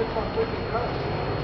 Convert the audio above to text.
você passou de casa.